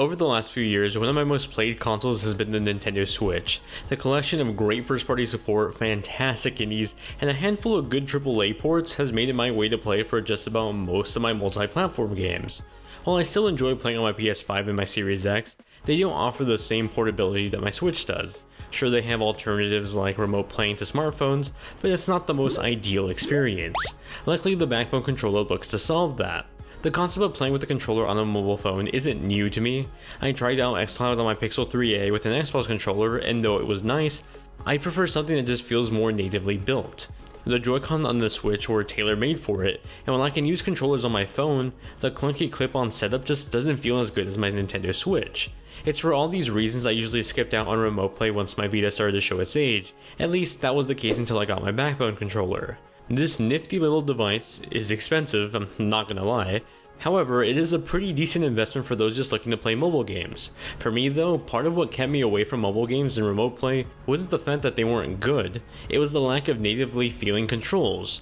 Over the last few years, one of my most played consoles has been the Nintendo Switch. The collection of great first party support, fantastic indies, and a handful of good AAA ports has made it my way to play for just about most of my multi-platform games. While I still enjoy playing on my PS5 and my Series X, they don't offer the same portability that my Switch does. Sure, they have alternatives like remote playing to smartphones, but it's not the most ideal experience. Luckily, the Backbone controller looks to solve that. The concept of playing with the controller on a mobile phone isn't new to me. I tried out xCloud on my Pixel 3a with an Xbox controller, and though it was nice, I prefer something that just feels more natively built. The Joy-Con on the Switch were tailor-made for it, and when I can use controllers on my phone, the clunky clip-on setup just doesn't feel as good as my Nintendo Switch. It's for all these reasons I usually skipped out on remote play once my Vita started to show its age, at least that was the case until I got my Backbone controller. This nifty little device is expensive, I'm not gonna lie, However, it is a pretty decent investment for those just looking to play mobile games. For me though, part of what kept me away from mobile games and remote play wasn't the fact that they weren't good, it was the lack of natively feeling controls.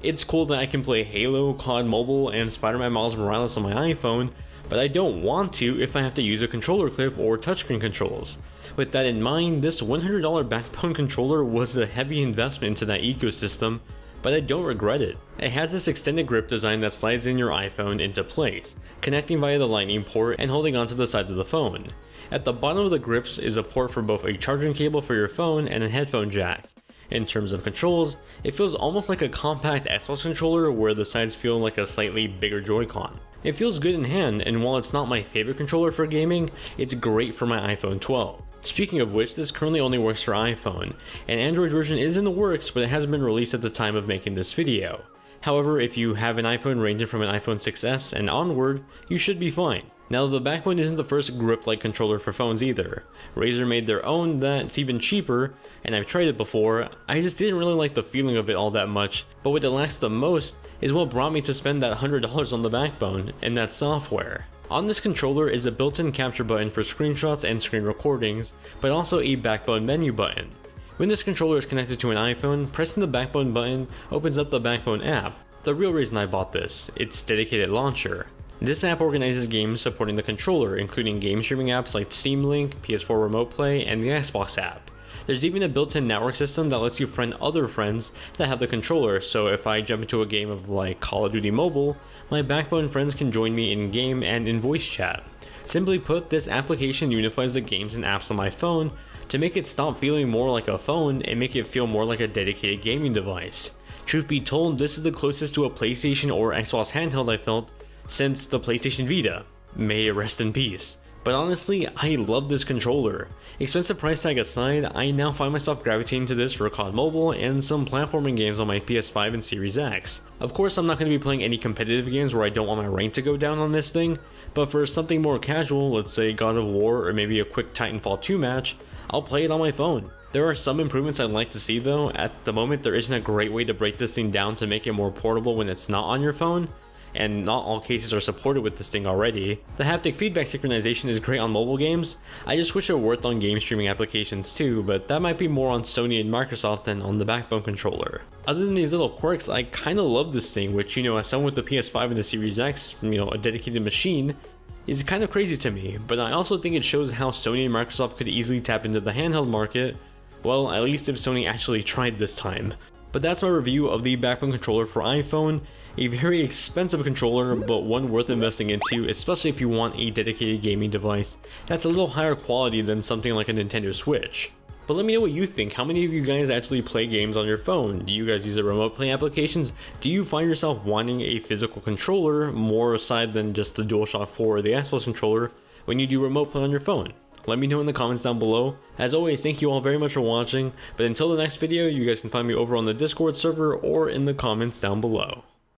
It's cool that I can play Halo, COD Mobile, and Spider-Man Miles Morales on my iPhone, but I don't want to if I have to use a controller clip or touchscreen controls. With that in mind, this $100 backbone controller was a heavy investment into that ecosystem, but I don't regret it. It has this extended grip design that slides in your iPhone into place, connecting via the lightning port and holding onto the sides of the phone. At the bottom of the grips is a port for both a charging cable for your phone and a headphone jack. In terms of controls, it feels almost like a compact Xbox controller where the sides feel like a slightly bigger Joy-Con. It feels good in hand, and while it's not my favorite controller for gaming, it's great for my iPhone 12. Speaking of which, this currently only works for iPhone. An Android version is in the works, but it hasn't been released at the time of making this video. However, if you have an iPhone ranging from an iPhone 6s and onward, you should be fine. Now the Backbone isn't the first grip-like controller for phones either. Razer made their own that's even cheaper, and I've tried it before, I just didn't really like the feeling of it all that much, but what it lacks the most is what brought me to spend that $100 on the Backbone, and that software. On this controller is a built-in capture button for screenshots and screen recordings, but also a backbone menu button. When this controller is connected to an iPhone, pressing the backbone button opens up the backbone app. The real reason I bought this, its dedicated launcher. This app organizes games supporting the controller, including game streaming apps like Steam Link, PS4 Remote Play, and the Xbox app. There's even a built-in network system that lets you friend other friends that have the controller, so if I jump into a game of like Call of Duty Mobile, my Backbone friends can join me in game and in voice chat. Simply put, this application unifies the games and apps on my phone to make it stop feeling more like a phone and make it feel more like a dedicated gaming device. Truth be told, this is the closest to a PlayStation or Xbox handheld I felt since the PlayStation Vita. May it rest in peace. But honestly, I love this controller. Expensive price tag aside, I now find myself gravitating to this for COD Mobile and some platforming games on my PS5 and Series X. Of course, I'm not going to be playing any competitive games where I don't want my rank to go down on this thing, but for something more casual, let's say God of War or maybe a quick Titanfall 2 match, I'll play it on my phone. There are some improvements I'd like to see though, at the moment there isn't a great way to break this thing down to make it more portable when it's not on your phone, and not all cases are supported with this thing already. The haptic feedback synchronization is great on mobile games, I just wish it worked on game streaming applications too, but that might be more on Sony and Microsoft than on the Backbone controller. Other than these little quirks, I kinda love this thing, which you know as someone with the PS5 and the Series X, you know, a dedicated machine, is kind of crazy to me, but I also think it shows how Sony and Microsoft could easily tap into the handheld market, well, at least if Sony actually tried this time. But that's my review of the Backbone controller for iPhone. A very expensive controller, but one worth investing into, especially if you want a dedicated gaming device that's a little higher quality than something like a Nintendo Switch. But let me know what you think. How many of you guys actually play games on your phone? Do you guys use the remote play applications? Do you find yourself wanting a physical controller more aside than just the DualShock 4 or the Xbox controller when you do remote play on your phone? Let me know in the comments down below. As always, thank you all very much for watching, but until the next video, you guys can find me over on the Discord server or in the comments down below.